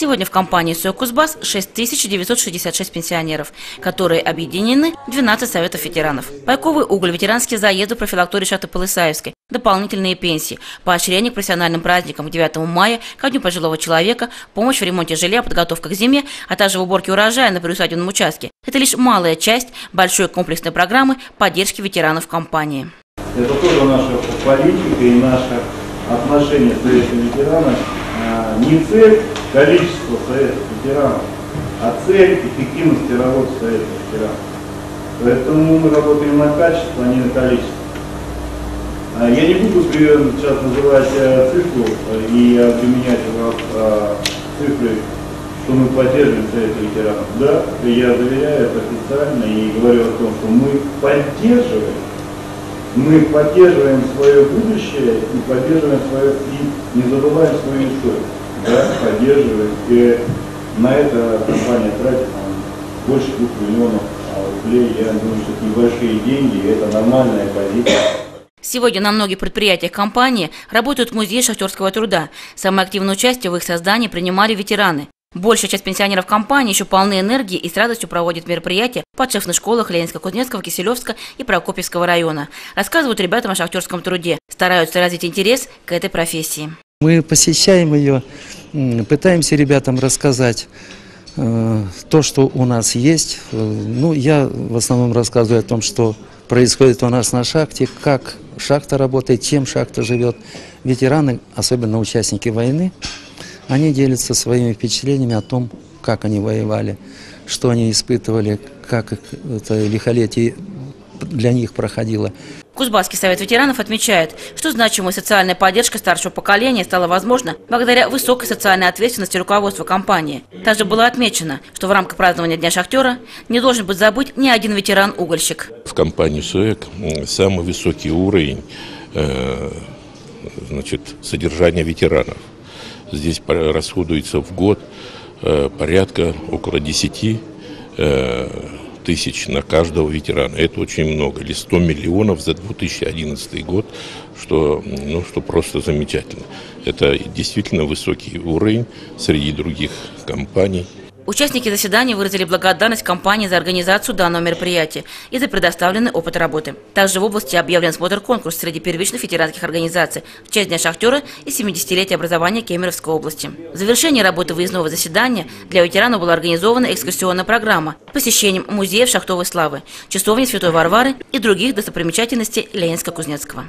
Сегодня в компании «Сокусбас» 6966 пенсионеров, которые объединены в 12 советов ветеранов. Пайковый уголь, ветеранские заезды профилактории шахты Полысаевской, дополнительные пенсии, поощрение к профессиональным праздникам к 9 мая, ко дню пожилого человека, помощь в ремонте жилья, подготовка к зиме, а также в уборке урожая на приусадебном участке. Это лишь малая часть большой комплексной программы поддержки ветеранов компании. Это тоже наша политика и наше отношение с ветеранами не цель количества советов ветеранов, а цель эффективности работы советов ветеранов. Поэтому мы работаем на качество, а не на количество. А, я не буду сейчас называть э, цифру и применять вас цифры, что мы поддерживаем Совет ветеранов. Да, я заверяю это официально и говорю о том, что мы поддерживаем мы поддерживаем свое будущее и поддерживаем свое, и не забываем свою историю. Да, поддерживаем. И на это компания тратит больше двух миллионов рублей. Я думаю, что это небольшие деньги, и это нормальная позиция. Сегодня на многих предприятиях компании работают музеи шахтерского труда. Самое активное участие в их создании принимали ветераны. Большая часть пенсионеров компании еще полны энергии и с радостью проводит мероприятия в подшефных школах Ленинска-Кузнецкого, Киселевска и Прокопьевского района. Рассказывают ребятам о шахтерском труде, стараются развить интерес к этой профессии. Мы посещаем ее, пытаемся ребятам рассказать э, то, что у нас есть. Э, ну, я в основном рассказываю о том, что происходит у нас на шахте, как шахта работает, чем шахта живет. Ветераны, особенно участники войны, они делятся своими впечатлениями о том, как они воевали, что они испытывали, как это лихолетие для них проходило. Кузбасский совет ветеранов отмечает, что значимая социальная поддержка старшего поколения стала возможна благодаря высокой социальной ответственности руководства компании. Также было отмечено, что в рамках празднования Дня шахтера не должен быть забыть ни один ветеран-угольщик. В компании СОЭК самый высокий уровень э, значит, содержания ветеранов. Здесь расходуется в год э, порядка около 10 э, тысяч на каждого ветерана. Это очень много. Или 100 миллионов за 2011 год, что, ну, что просто замечательно. Это действительно высокий уровень среди других компаний. Участники заседания выразили благодарность компании за организацию данного мероприятия и за предоставленный опыт работы. Также в области объявлен смотр-конкурс среди первичных ветеранских организаций в честь Дня шахтера и 70-летия образования Кемеровской области. В завершении работы выездного заседания для ветеранов была организована экскурсионная программа посещением музеев шахтовой славы, часовни Святой Варвары и других достопримечательностей Ленинска-Кузнецкого.